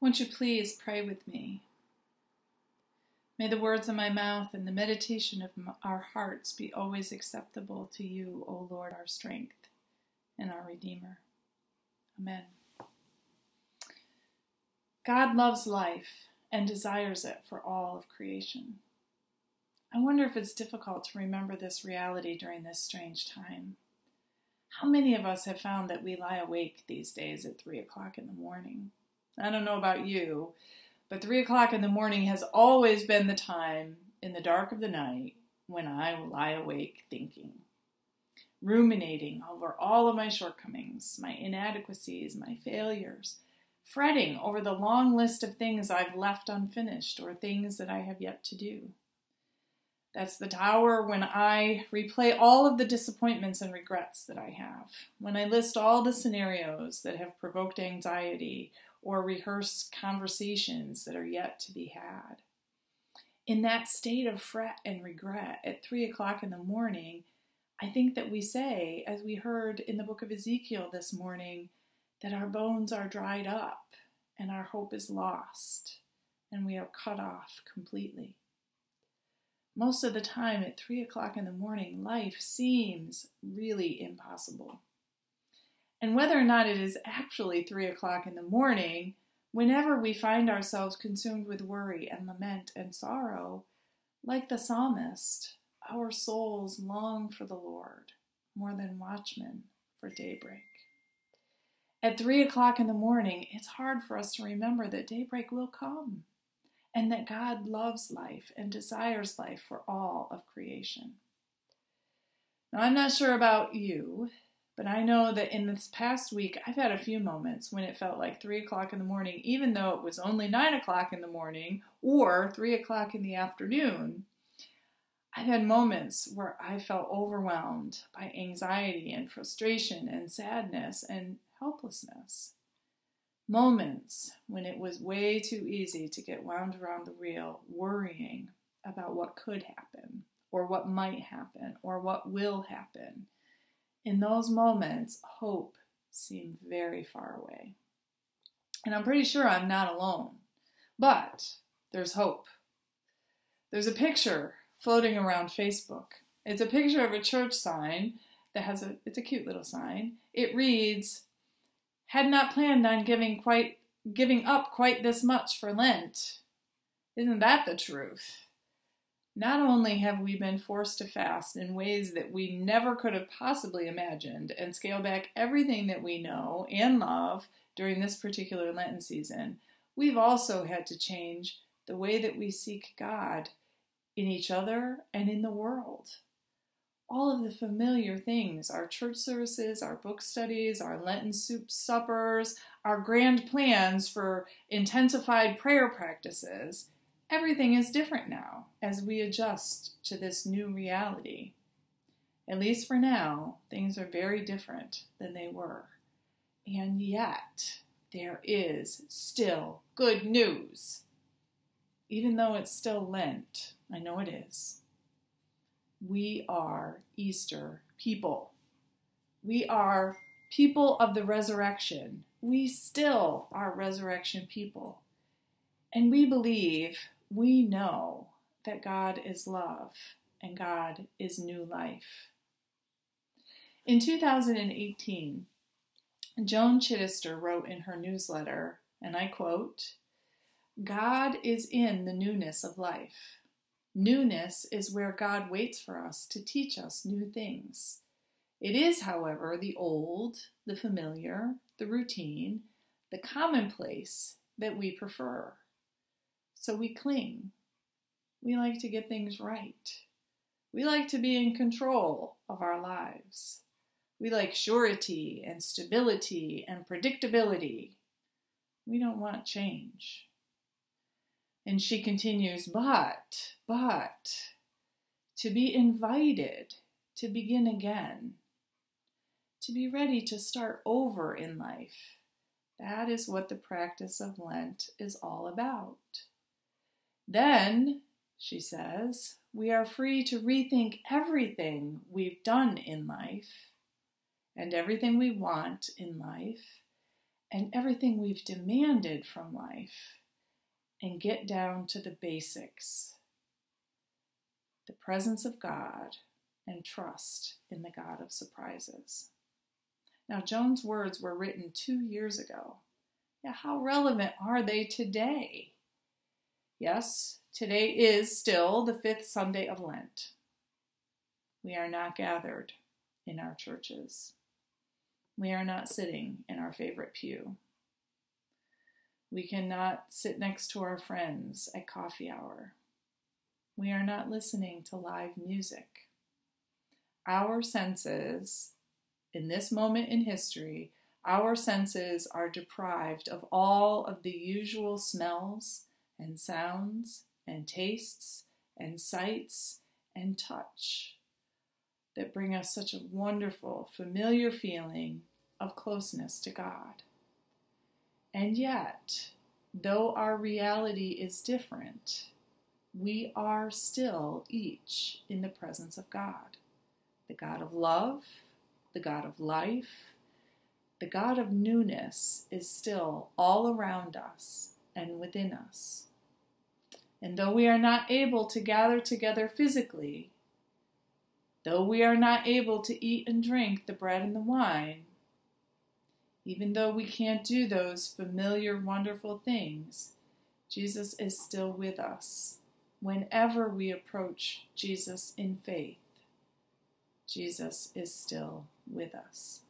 Won't you please pray with me? May the words of my mouth and the meditation of our hearts be always acceptable to you, O Lord, our strength and our Redeemer. Amen. God loves life and desires it for all of creation. I wonder if it's difficult to remember this reality during this strange time. How many of us have found that we lie awake these days at 3 o'clock in the morning? I don't know about you, but 3 o'clock in the morning has always been the time in the dark of the night when I lie awake thinking, ruminating over all of my shortcomings, my inadequacies, my failures, fretting over the long list of things I've left unfinished or things that I have yet to do. That's the hour when I replay all of the disappointments and regrets that I have, when I list all the scenarios that have provoked anxiety or rehearse conversations that are yet to be had. In that state of fret and regret at three o'clock in the morning, I think that we say, as we heard in the book of Ezekiel this morning, that our bones are dried up and our hope is lost and we are cut off completely. Most of the time at three o'clock in the morning, life seems really impossible. And whether or not it is actually three o'clock in the morning, whenever we find ourselves consumed with worry and lament and sorrow, like the psalmist, our souls long for the Lord more than watchmen for daybreak. At three o'clock in the morning, it's hard for us to remember that daybreak will come and that God loves life and desires life for all of creation. Now, I'm not sure about you, but I know that in this past week, I've had a few moments when it felt like 3 o'clock in the morning, even though it was only 9 o'clock in the morning or 3 o'clock in the afternoon. I've had moments where I felt overwhelmed by anxiety and frustration and sadness and helplessness. Moments when it was way too easy to get wound around the wheel, worrying about what could happen, or what might happen, or what will happen in those moments, hope seemed very far away. And I'm pretty sure I'm not alone. But there's hope. There's a picture floating around Facebook. It's a picture of a church sign that has a it's a cute little sign. It reads, "Had not planned on giving quite giving up quite this much for Lent." Isn't that the truth? Not only have we been forced to fast in ways that we never could have possibly imagined and scale back everything that we know and love during this particular Lenten season, we've also had to change the way that we seek God in each other and in the world. All of the familiar things our church services, our book studies, our Lenten soup suppers, our grand plans for intensified prayer practices Everything is different now as we adjust to this new reality. At least for now, things are very different than they were. And yet, there is still good news. Even though it's still Lent, I know it is. We are Easter people. We are people of the resurrection. We still are resurrection people. And we believe we know that God is love and God is new life. In 2018, Joan Chittister wrote in her newsletter, and I quote, God is in the newness of life. Newness is where God waits for us to teach us new things. It is, however, the old, the familiar, the routine, the commonplace that we prefer. So we cling. We like to get things right. We like to be in control of our lives. We like surety and stability and predictability. We don't want change. And she continues, but, but, to be invited to begin again, to be ready to start over in life. That is what the practice of Lent is all about. Then, she says, we are free to rethink everything we've done in life and everything we want in life and everything we've demanded from life and get down to the basics the presence of God and trust in the God of surprises. Now, Joan's words were written two years ago. Yeah, how relevant are they today? Yes, today is still the fifth Sunday of Lent. We are not gathered in our churches. We are not sitting in our favorite pew. We cannot sit next to our friends at coffee hour. We are not listening to live music. Our senses, in this moment in history, our senses are deprived of all of the usual smells and sounds and tastes and sights and touch that bring us such a wonderful, familiar feeling of closeness to God. And yet, though our reality is different, we are still each in the presence of God the God of love, the God of life, the God of newness is still all around us and within us. And though we are not able to gather together physically, though we are not able to eat and drink the bread and the wine, even though we can't do those familiar, wonderful things, Jesus is still with us whenever we approach Jesus in faith. Jesus is still with us.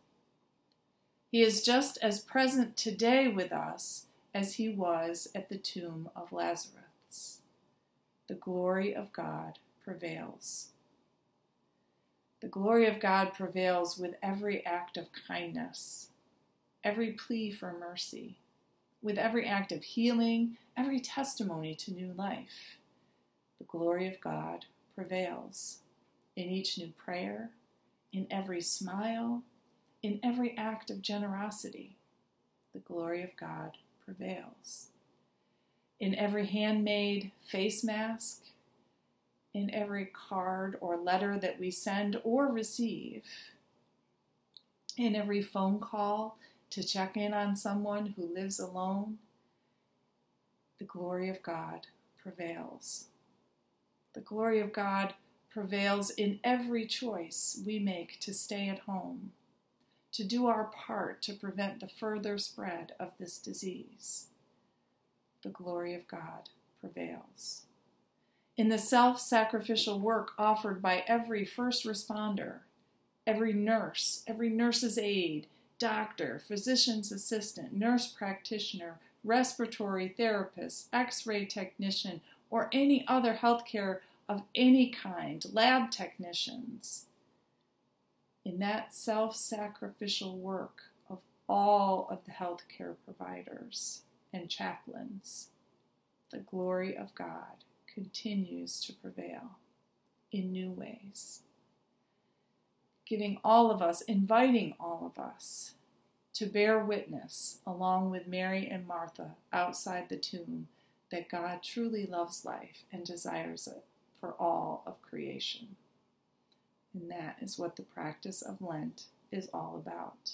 He is just as present today with us as he was at the tomb of Lazarus. The glory of God prevails. The glory of God prevails with every act of kindness, every plea for mercy, with every act of healing, every testimony to new life. The glory of God prevails in each new prayer, in every smile, in every act of generosity. The glory of God prevails. In every handmade face mask, in every card or letter that we send or receive, in every phone call to check in on someone who lives alone, the glory of God prevails. The glory of God prevails in every choice we make to stay at home, to do our part to prevent the further spread of this disease. The glory of God prevails. In the self sacrificial work offered by every first responder, every nurse, every nurse's aide, doctor, physician's assistant, nurse practitioner, respiratory therapist, x ray technician, or any other healthcare of any kind, lab technicians, in that self sacrificial work of all of the healthcare providers and chaplains, the glory of God continues to prevail in new ways. Giving all of us, inviting all of us to bear witness, along with Mary and Martha outside the tomb, that God truly loves life and desires it for all of creation. And that is what the practice of Lent is all about.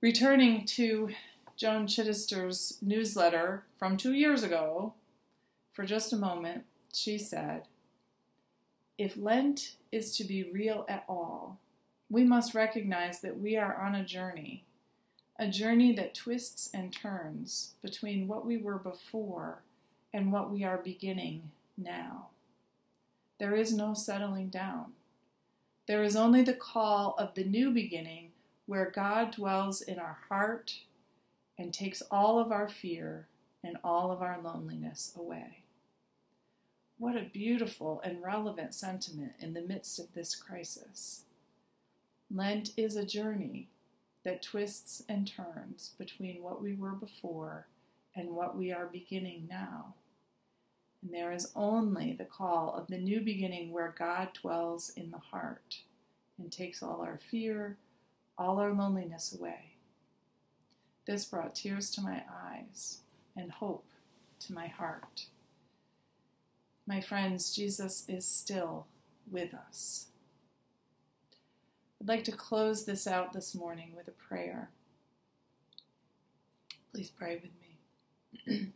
Returning to Joan Chittister's newsletter from two years ago, for just a moment, she said, If Lent is to be real at all, we must recognize that we are on a journey, a journey that twists and turns between what we were before and what we are beginning now. There is no settling down. There is only the call of the new beginning where God dwells in our heart and takes all of our fear and all of our loneliness away. What a beautiful and relevant sentiment in the midst of this crisis. Lent is a journey that twists and turns between what we were before and what we are beginning now. And there is only the call of the new beginning where God dwells in the heart and takes all our fear, all our loneliness away. This brought tears to my eyes and hope to my heart. My friends, Jesus is still with us. I'd like to close this out this morning with a prayer. Please pray with me.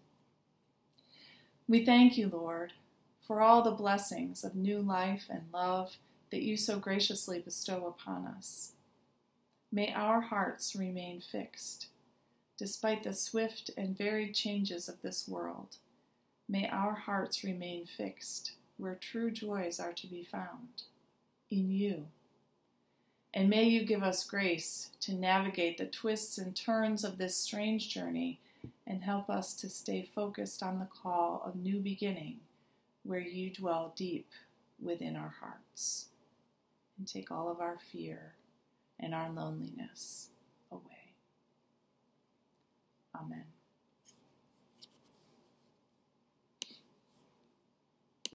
we thank you, Lord, for all the blessings of new life and love that you so graciously bestow upon us. May our hearts remain fixed, despite the swift and varied changes of this world. May our hearts remain fixed where true joys are to be found in you. And may you give us grace to navigate the twists and turns of this strange journey and help us to stay focused on the call of new beginning where you dwell deep within our hearts. And take all of our fear and our loneliness. Amen.